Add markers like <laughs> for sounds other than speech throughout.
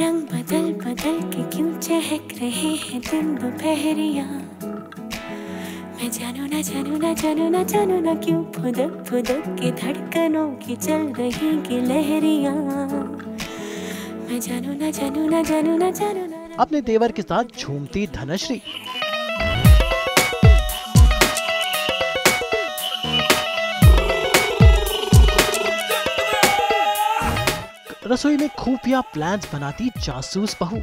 रंग बदल बदल के क्यों चहक रहे हैं दिन दोपहरिया? मैं जानू ना जानू ना जानू ना जानू ना क्यों फुदक फुदक के धड़कनों की चल रही की लहरिया? मैं जानू ना जानू ना जानू ना जानू ना अपने देवर के साथ झूमती धनश्री। रसोई में खुफिया प्लान बनाती जासूस बहू।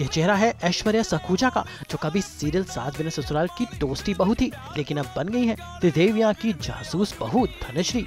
यह चेहरा है ऐश्वर्या सखूजा का जो कभी सीरियल सास बिना ससुराल की टोस्टी बहू थी लेकिन अब बन गई है त्रिदेविया की जासूस बहू धनश्री।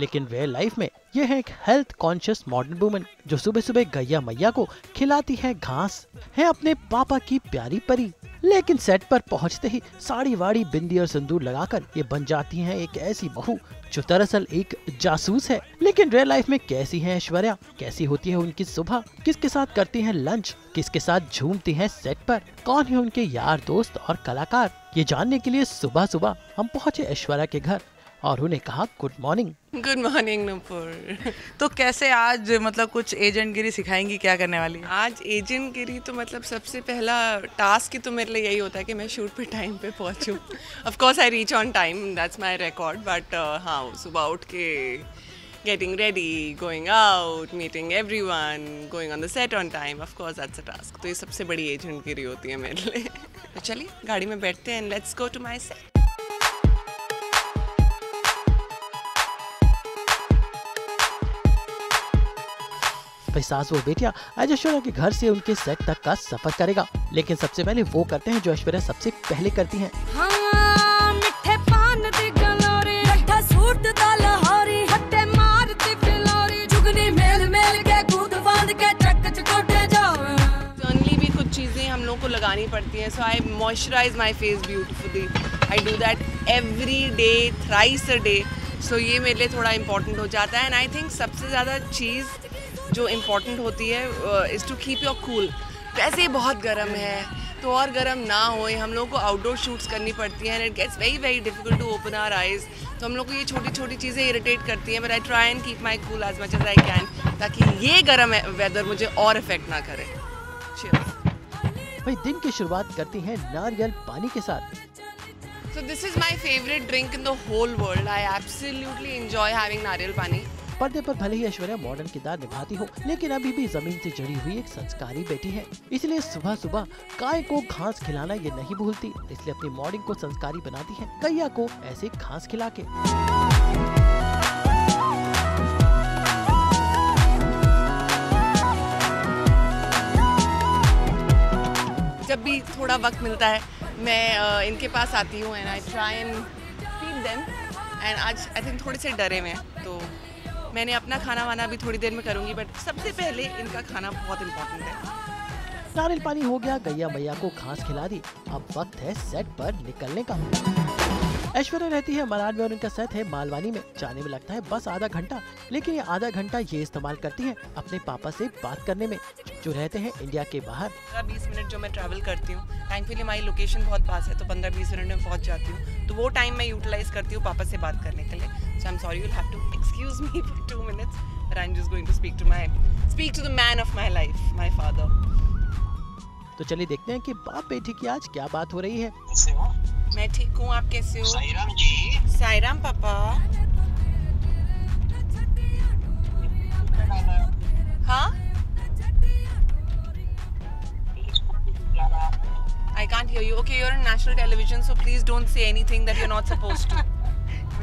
लेकिन रियल लाइफ में ये है एक हेल्थ कॉन्शियस मॉडर्न वुमन जो सुबह सुबह गैया मैया को खिलाती है घास, है अपने पापा की प्यारी परी। लेकिन सेट पर पहुँचते ही साड़ी वाड़ी, बिंदी और सिंदूर लगाकर ये बन जाती हैं एक ऐसी बहू जो दरअसल एक जासूस है। लेकिन रियल लाइफ में कैसी है ऐश्वर्या? कैसी होती है उनकी सुबह? किसके साथ करती हैं लंच किसके साथ झूमती हैं सेट पर? कौन है उनके यार दोस्त और कलाकार? ये जानने के लिए सुबह सुबह हम पहुँचे ऐश्वर्या के घर। और उन्हें कहा good morning good morning Nupur तो कैसे आज मतलब कुछ एजेंट गिरी सिखाएँगी क्या करने वाली आज एजेंट गिरी तो मतलब सबसे पहला टास्क ही तो मेरे लिए यही होता है कि मैं शूट पे टाइम पे पहुंचूं। Of course I reach on time that's my record but हाँ सुबह उठ के getting ready going out meeting everyone going on the set on of course that's a task तो ये सबसे बड़ी एजेंट गिरी होती है मेरे लिए। तो चलिए गाड़ी में बैठते हैं let's go to my set भाई सास और बेटिया आज ऐश्वर्या के घर से उनके सेट तक का सफ़र करेगा। लेकिन सबसे पहले वो करते हैं जो ऐश्वर्या सबसे पहले करती है। हाँ मिठे पान दी गलोरी रट्ठा सूट दा लहौरी हट्टे मारती फिलौरी जुगनी मेल मेल के कूद फांद के चक चकोटे जावे Internally भी कुछ चीज़ें हम लोग को लगानी पड़ती हैं so I moisturise my face beautifully I do that every day thrice a day so ये मेरे लिए थोड़ा इम्पोर्टेंट हो जाता है एंड आई थिंक सबसे ज़्यादा चीज़ जो इम्पोर्टेंट होती है is to keep your cool वैसे ही बहुत गर्म है तो और गर्म ना होए हम लोग को आउटडोर शूट्स करनी पड़ती हैं and it gets very very difficult to open our eyes तो हम लोग को ये छोटी छोटी चीज़ें इरिटेट करती हैं but I try and keep my cool as much as I can ताकि ये गर्म वेदर मुझे और इफ़ेक्ट ना करे. भाई दिन की शुरुआत करती हैं नारियल पानी के साथ। So this is my favorite drink in the whole world. I absolutely enjoy having नारियल पानी. पर्दे पर भले ही ऐश्वर्या मॉडर्न किरदार निभाती हो, लेकिन अभी भी ज़मीन से जड़ी हुई एक संस्कारी बेटी है। इसलिए सुबह सुबह गाय को घास खिलाना ये नहीं भूलती, इसलिए अपनी मॉर्निंग को संस्कारी बनाती है कैया को ऐसे घास खिला के। जब भी थोड़ा वक्त मिलता है, मैं इनके पास आती हूँ and I try and them and आज आई थिंक थोड़े से डरे हुए हैं तो मैंने अपना खाना वाना भी थोड़ी देर में करूँगी बट सबसे पहले इनका खाना बहुत इम्पोर्टेंट है। नारियल पानी हो गया गैया मैया को घास खिला दी। अब वक्त है सेट पर निकलने का। ऐश्वर्या रहती है मलाड में और उनका सेट है मालवानी में। जाने में लगता है बस आधा घंटा लेकिन ये आधा घंटा ये इस्तेमाल करती हैं अपने पापा से बात करने में। जो रहते हैं इंडिया के बाहर। पंद्रह बीस मिनट जो मैं ट्रैवल करती हूँ थैंकफुली हमारी लोकेशन बहुत पास है तो पंद्रह बीस मिनट में पहुँच जाती हूँ। तो वो टाइम मैं यूटिलाइज करती हूँ पापा से बात करने के लिए। Am sorry you have to excuse me for two minutes but I am just going to speak to my speak to the man of my life my father तो चलिए देखते हैं कि बाप बेटी की आज क्या बात हो रही है? मैं ठीक हूँ आप कैसे हो? साईराम जी। साईराम पापा। हाँ? I can't hear you. Okay, you're on national television, so please don't say anything that you're not supposed to. <laughs>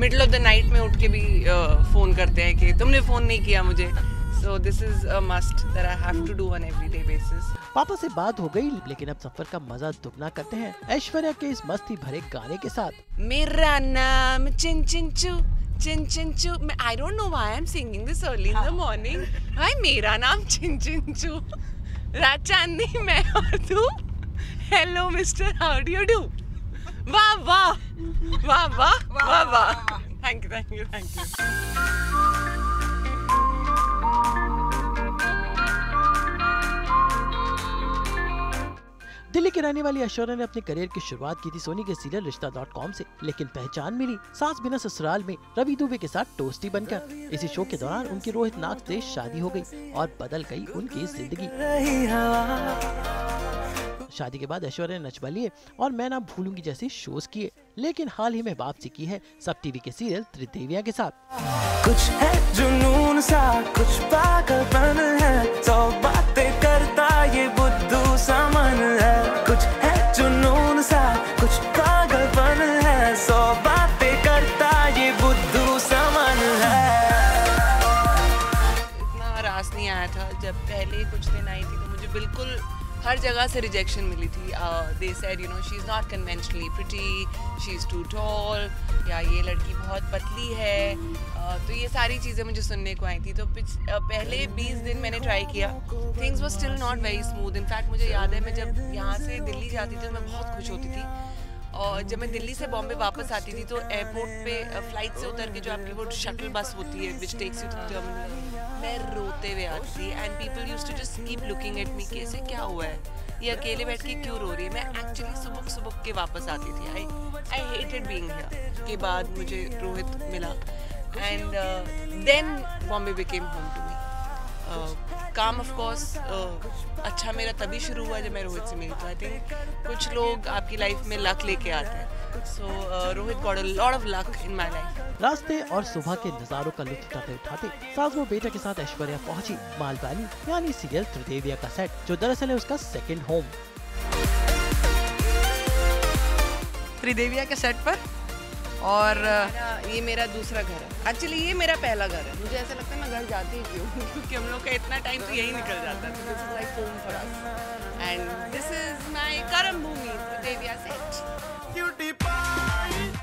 Middle of the night में उठ के भी फ़ोन करते हैं कि तुमने फ़ोन नहीं किया मुझे। So this is a must that I have to do on everyday basis पापा से बात हो गई लेकिन अब सफ़र का मज़ा दुगना करते हैं। ऐश्वर्या के इस मस्ती भरे गाने के साथ। मेरा नाम चिन चिन चू चिन चिन चू मैं I don't know why I am singing this early in the morning hi मेरा नाम चिन चिन चू रात चांदनी मैं और तू। Hello mister how do you do वाह वाह वाह वाह वाह वाह thank you thank you thank you Delhi की रहने वाली ऐश्वर्या ने अपने करियर की शुरुआत की थी सोनी के सीरियल रिश्ता डॉट कॉम से लेकिन पहचान मिली सास बिना ससुराल में रवि दुबे के साथ टोस्टी बनकर। इसी शो के दौरान उनकी रोहित नाग से शादी हो गई और बदल गई उनकी ज़िंदगी। शादी के बाद ऐश्वर्या ने नच लिए और मैं ना भूलूँगी जैसे शोज़ किए। लेकिन हाल ही में वापसी की है सब टीवी के सीरियल त्रिदेविया के साथ। कुछ है जुनून सा कुछ पागलपन है। सौ बातें करता ये बुद्धू सामान है। कुछ है जुनून सा कुछ पागलपन है। सौ बातें करता ये बुद्धू सामान है। इतना रास नहीं आया था। जब पहले कुछ दिन आई थी तो मुझे बिल्कुल हर जगह से रिजेक्शन मिली थी। They said you know she is not conventionally pretty she is too tall या ये लड़की बहुत पतली है। uh, तो ये सारी चीज़ें मुझे सुनने को आई थी। तो uh, पहले 20 दिन मैंने ट्राई किया। थिंग्स वो still not very smooth in fact मुझे याद है मैं जब यहाँ से दिल्ली जाती थी तो मैं बहुत खुश होती थी। और जब मैं दिल्ली से बॉम्बे वापस आती थी तो एयरपोर्ट पे फ़्लाइट से उतर के जो आपकी वो शटल बस होती है which takes you to terminal मैं रोते हुए आती थी and people use to just keep looking at me कैसे क्या हुआ है? ये अकेले बैठ के क्यों रो रही है? मैं एक्चुअली सुबह सुबह के वापस आती थी। आई आई हेटेड हियर के बाद मुझे रोहित मिला। And then Bombay became home to me काम ऑफ़ कोर्स अच्छा मेरा तभी शुरू हुआ जब मैं रोहित से मिली तो आई थिंक कुछ लोग आपकी लाइफ में लक लेके आते हैं। So Rohit got a lot of luck in my life रास्ते और सुबह के नजारों का लुत्फ उठाते उठाते सास बेटा के साथ ऐश्वर्या पहुँची मालवानी यानी सीरियल त्रिदेविया का सेट जो दरअसल है उसका सेकंड होम त्रिदेविया के सेट पर? और ये मेरा दूसरा घर है। एक्चुअली ये मेरा पहला घर है। मुझे ऐसा लगता है मैं घर जाती ही क्यों? <laughs> क्योंकि हम लोग का इतना टाइम तो यही निकल जाता है। This is like home for us and this is my करम भूमि देविया सेट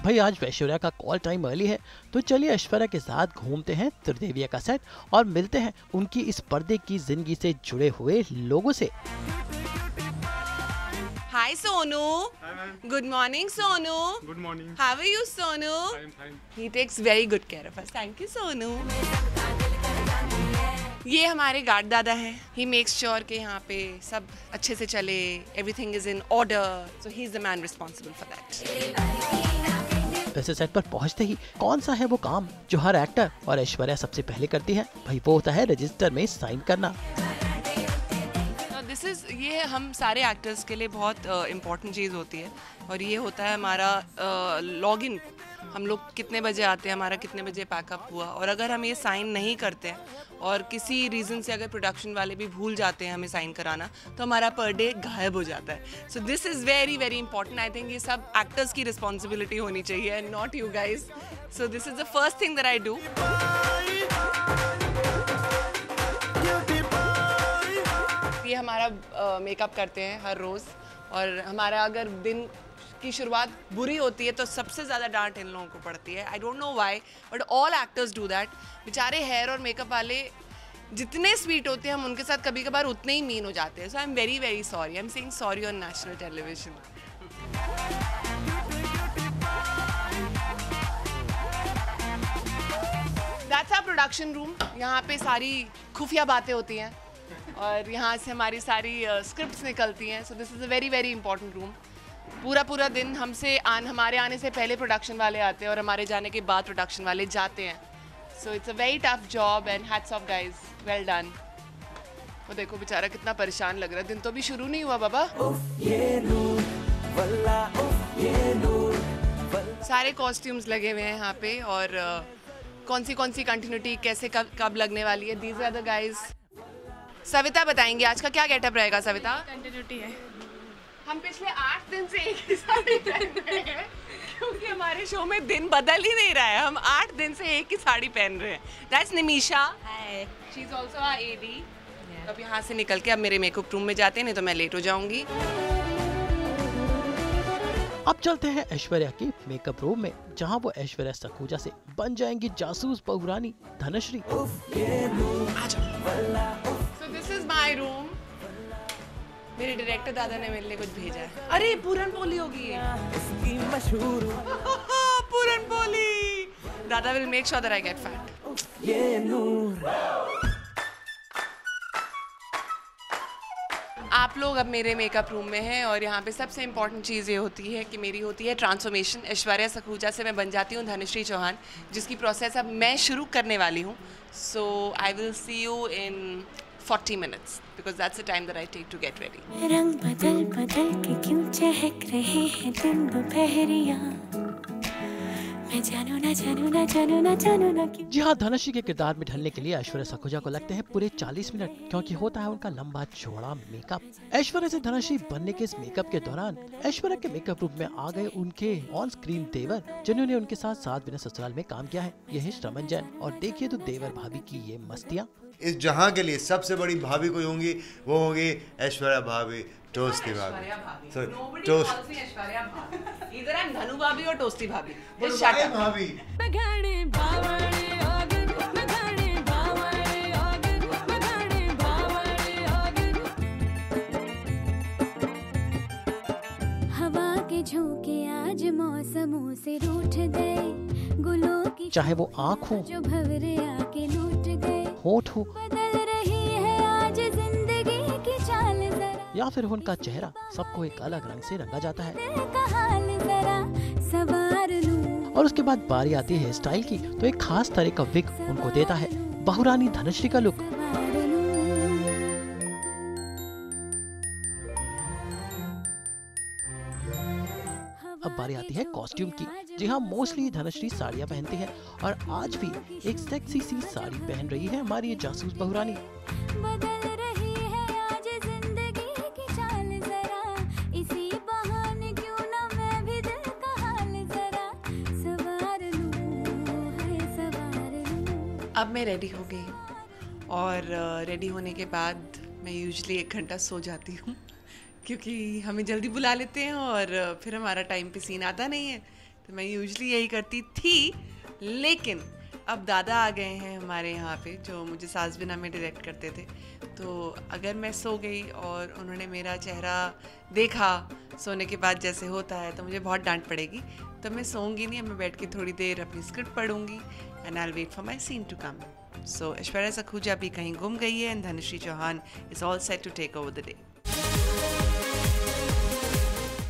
भाई आज ऐश्वर्या का कॉल टाइम अर्ली है तो चलिए ऐश्वर्या के साथ घूमते हैं त्रिदेविया का सेट और मिलते हैं उनकी इस पर्दे की ज़िंदगी से जुड़े हुए लोगों से। Hi Sonu. Hi, Good morning Sonu. Good morning. How are you Sonu? I'm fine. He takes very good care of us. Thank you Sonu. ये हमारे गार्ड दादा हैं ही मेक्स श्योर कि यहाँ पे सब अच्छे से चले everything is in order so he is the man responsible for that वैसे सेट पर पहुँचते ही कौन सा है वो काम जो हर एक्टर और ऐश्वर्या सबसे पहले करती है भाई वो होता है रजिस्टर में साइन करना ये हम सारे एक्टर्स के लिए बहुत इंपॉर्टेंट चीज़ होती है। और ये होता है हमारा लॉगिन हम लोग कितने बजे आते हैं, हमारा कितने बजे पैकअप हुआ। और अगर हम ये साइन नहीं करते हैं, और किसी रीज़न से अगर प्रोडक्शन वाले भी भूल जाते हैं हमें साइन कराना तो हमारा पर डे गायब हो जाता है। So this is very very important I think ये सब एक्टर्स की रिस्पॉन्सिबिलिटी होनी चाहिए and not you guys so this is the first thing that I do हमारा मेकअप करते हैं हर रोज़। और हमारा अगर दिन की शुरुआत बुरी होती है तो सबसे ज़्यादा डांट इन लोगों को पड़ती है। I don't know why but all actors do that बेचारे हेयर और मेकअप वाले जितने स्वीट होते हैं, हम उनके साथ कभी कभार उतने ही मीन हो जाते हैं। So I am very very sorry I am saying sorry on national television that's our production room यहाँ पे सारी खुफिया बातें होती हैं। और यहाँ से हमारी सारी स्क्रिप्ट्स निकलती हैं। So this is a very very important room पूरा पूरा दिन हमसे आन हमारे आने से पहले प्रोडक्शन वाले आते हैं और हमारे जाने के बाद प्रोडक्शन वाले जाते हैं। So it's a very tough job and hats off guys well done वो देखो बेचारा कितना परेशान लग रहा है। दिन तो अभी शुरू नहीं हुआ बाबा। सारे कॉस्ट्यूम्स लगे हुए हैं यहाँ पे और अ, कौन सी कौन सी कंटिन्यूटी कैसे कब कब लगने वाली है? These are the guys Savita बताएँगे आज का क्या गेटअप रहेगा सविता? कंटिन्यूटी है। हम पिछले आठ दिन से एक ही साड़ी पहन रहे हैं क्योंकि हमारे शो में दिन बदल ही नहीं रहा है। हम आठ दिन से एक ही साड़ी पहन रहे हैं। That's Nimisha hi she is also our AD अब यहाँ से निकल के अब मेरे मेकअप रूम में जाते हैं नहीं तो मैं लेट हो जाऊँगी। अब चलते हैं ऐश्वर्या के मेकअप रूम में जहाँ वो ऐश्वर्या सखूजा से बन जाएँगी जासूस बहुरानी धनश्री। माय रूम मेरे डायरेक्टर दादा ने मेरे लिए कुछ भेजा है। अरे, पूरन पोली होगी। मशहूर <laughs> पूरन पोली। दादा will make sure that I get fat ये नूर आप लोग अब मेरे मेकअप रूम में हैं और यहाँ पे सबसे इंपॉर्टेंट चीज़ ये होती है कि मेरी होती है ट्रांसफॉर्मेशन ऐश्वर्या सखूजा से मैं बन जाती हूँ धनुश्री चौहान, जिसकी प्रोसेस अब मैं शुरू करने वाली हूँ. So I will see you in 40 minutes because that's the time that I take to get ready रंग बदल बदल के क्यों चहक रहे हैं दिन दोपहरिया मैं जानू ना जानू ना जानू ना जानू ना क्यों जी हाँ धनश्री के किरदार में ढलने के लिए ऐश्वर्या सखुजा को लगते हैं पूरे 40 मिनट क्योंकि होता है उनका लंबा चौड़ा मेकअप ऐश्वर्या से धनश्री बनने के इस मेकअप के दौरान ऐश्वर्या के मेकअप रूम में आ गए उनके ऑन स्क्रीन देवर जिन्होंने उनके साथ सात बिना ससुराल में काम किया है। ये है श्रमन जैन और देखिए तो देवर भाभी की ये मस्तियाँ। इस जहाँ के लिए सबसे बड़ी भाभी कोई होंगी वो होंगी ऐश्वर्या भाभी टोस्टी भाभी। सॉरी टोस्ट इधर आई धनु भाभी और टोस्टी भाभी। <laughs> झोंके आज मौसमों से रूठ गए गुलों की चाहे वो आँख हो। जो भवरे आके लूट गए। होठ हो। बदल रही है आज ज़िंदगी की चाल या फिर उनका चेहरा सबको एक अलग रंग से रंगा जाता है। और उसके बाद बारी आती है स्टाइल की तो एक खास तरह का विग उनको देता है। बहुरानी धनश्री का लुक। अब बारी आती है कॉस्ट्यूम की। जी हाँ मोस्टली धनश्री साड़ियाँ पहनती है और आज भी एक सेक्सी सी साड़ी पहन रही है हमारी ये जासूस बहुरानी। आज ज़िंदगी की चाल जरा। इसी बहाने क्यों ना मैं भी दिल का हाल जरा। सवार लूँ सवार लूँ। अब मैं रेडी हो गई और रेडी होने के बाद मैं यूजली एक घंटा सो जाती हूँ क्योंकि हमें जल्दी बुला लेते हैं और फिर हमारा टाइम पे सीन आता नहीं है। तो मैं यूजली यही करती थी, लेकिन अब दादा आ गए हैं हमारे यहाँ पे, जो मुझे सास बिना में डायरेक्ट करते थे। तो अगर मैं सो गई और उन्होंने मेरा चेहरा देखा, सोने के बाद जैसे होता है तो मुझे बहुत डांट पड़ेगी। तो मैं सोऊँगी नहीं मैं बैठ के थोड़ी देर अपनी script पढ़ूँगी and I wait for my scene to come so Aishwarya Sakhuja भी कहीं गुम गई है and Dhanushree Chauhan is all set to take over the day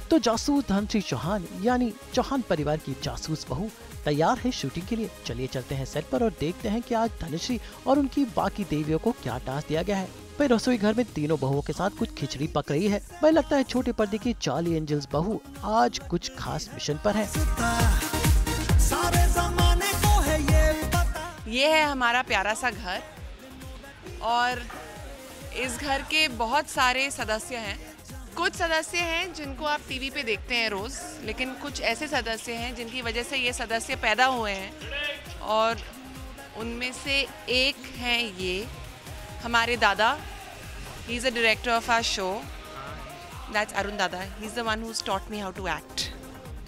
तो जासूस धनश्री चौहान, यानी चौहान परिवार की जासूस बहू, तैयार है शूटिंग के लिए। चलिए चलते हैं सेट पर और देखते हैं कि आज धनश्री और उनकी बाकी देवियों को क्या टास्क दिया गया है। भाई रसोई घर में तीनों बहुओं के साथ कुछ खिचड़ी पक रही है। भाई लगता है छोटे पर्दे की चार्ली एंजल्स बहू आज कुछ खास मिशन पर है। ये है हमारा प्यारा सा घर और इस घर के बहुत सारे सदस्य हैं। कुछ सदस्य हैं जिनको आप टीवी पे देखते हैं रोज़ लेकिन कुछ ऐसे सदस्य हैं जिनकी वजह से ये सदस्य पैदा हुए हैं। और उनमें से एक हैं ये हमारे दादा। He is a director of our show that's Arun Dada he is the one who taught me how to act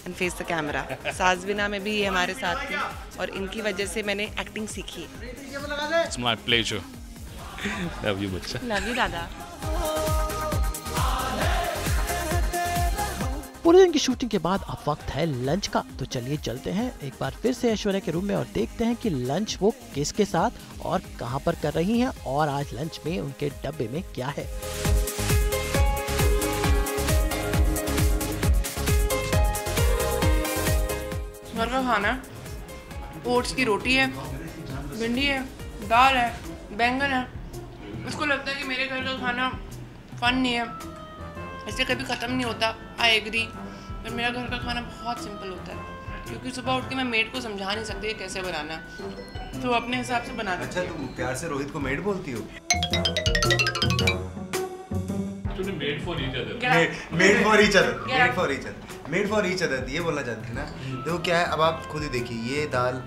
and face the camera साजबिना में भी ये हमारे साथ थे और इनकी वजह से मैंने एक्टिंग सीखी। It's my pleasure. <laughs> Love you, बच्चा. लव यू दादा। पूरे दिन की शूटिंग के बाद अब वक्त है लंच का। तो चलिए चलते हैं एक बार फिर से ऐश्वर्या के रूम में और देखते हैं कि लंच वो किसके साथ और कहाँ पर कर रही हैं और आज लंच में उनके डब्बे में क्या है। घर का खाना ओट्स की रोटी है, भिंडी है, दाल है, बैंगन है। उसको लगता है कि मेरे घर का खाना फन नहीं है। इसलिए कभी ख़त्म नहीं होता। आई एग्री पर मेरा घर का खाना बहुत सिंपल होता है। क्योंकि सुबह उठ के मैं मेड को समझा नहीं सकती कैसे बनाना तो अपने हिसाब से बना अच्छा तुम प्यार से रोहित को मेड बोलती हो? Actually made for each made for each other made for each other made for each other ये बोलना चाहती थी ना। देखो क्या है अब आप खुद ही देखिए ये दाल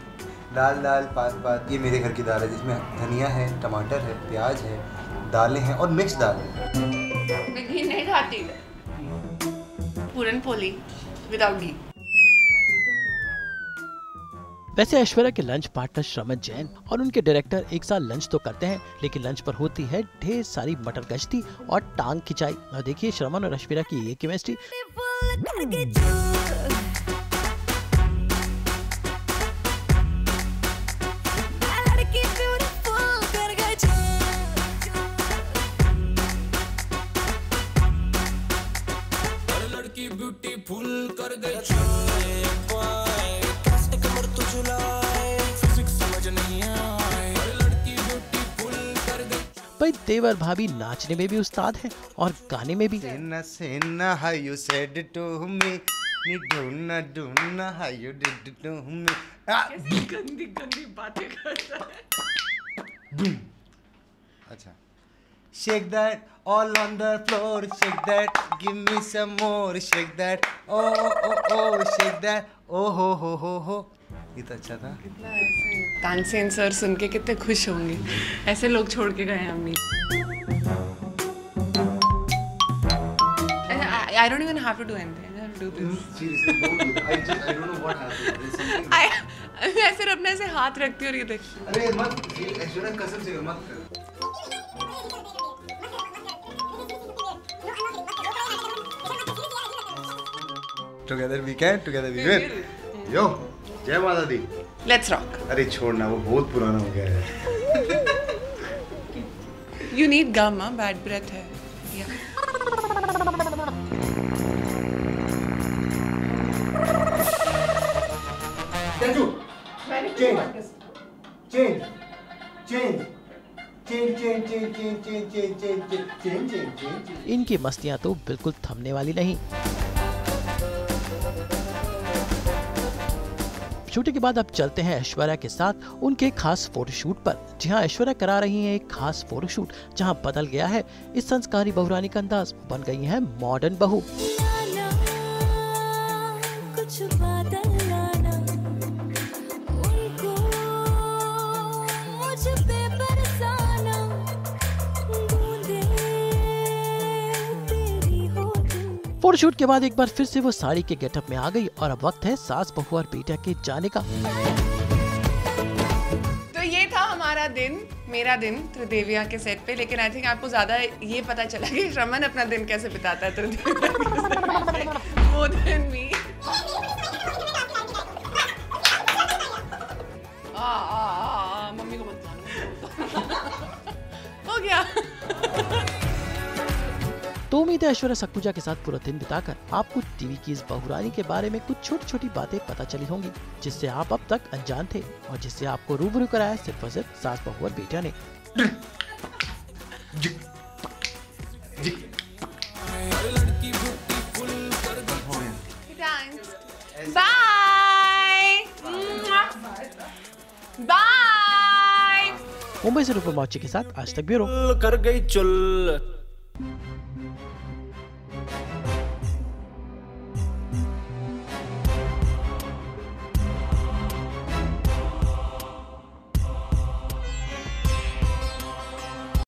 दाल दाल पात पात ये मेरे घर की दाल है जिसमें धनिया है टमाटर है प्याज है दालें हैं और मिक्स दाल है। घी है। पूरन पोली विदाउट घी वैसे ऐश्वर्या के लंच पार्टनर श्रमित जैन और उनके डायरेक्टर एक साथ लंच तो करते हैं लेकिन लंच पर होती है ढेर सारी मटर गश्ती और टांग खिंचाई। और देखिए श्रमन और ऐश्वर्या की ये केमिस्ट्री देवर भाभी नाचने में भी उस्ताद हैं और गाने में भी how you said it to me. Me dunna, dunna, how you did it to me. Ah, गंदी गंदी बातें करता है अच्छा. Shake that all on the floor. Shake that, give me some more. Shake that, oh oh oh oh. Shake that, oh ho ho ho ho. ये तो अच्छा था. कितना ऐसे तानसेन सर सुन के कितने खुश होंगे ऐसे लोग छोड़ के गए हमने I don't even have to do anything. I have to do this. Seriously, don't do that. I just I don't know what happened. I, मैं सिर्फ़ अपने से हाथ रखती हूँ और ये देख अरे मत ऐश्वर्या कसम से मत कर. Together we can, together we will. Yo, जय माता दी लेट्स रॉक अरे छोड़ना वो बहुत पुराना हो गया है you need gum bad breath है Change. Change. Change. इनकी मस्तियाँ तो बिल्कुल थमने वाली नहीं शूटिंग के बाद अब चलते हैं ऐश्वर्या के साथ उनके खास फोटोशूट पर। जी हाँ ऐश्वर्या करा रही हैं एक खास फोटोशूट जहाँ बदल गया है। इस संस्कारी बहुरानी का अंदाज बन गई है मॉडर्न बहू। कुछ बादल फोटोशूट के बाद एक बार फिर से वो साड़ी के गेटअप में आ गई और अब वक्त है सास बहू और बेटा के जाने का। तो ये था हमारा दिन, मेरा दिन त्रिदेविया के सेट पे, लेकिन आई थिंक आपको ज़्यादा ये पता चला कि रमन अपना दिन कैसे बिताता है त्रिदेविया हो गया। तो उम्मीद है ऐश्वर्या सकुजा के साथ पूरा दिन बिताकर आपको टीवी की इस बहुरानी के बारे में कुछ छोटी छोटी बातें पता चली होंगी जिससे आप अब तक अनजान थे और जिससे आपको रूबरू कराया सिर्फ़ और सिर्फ़ सास बहू और बेटिया ने। बाय बाय मुंबई से रूपम मौची के साथ आज तक ब्यूरो। कर गई चुल।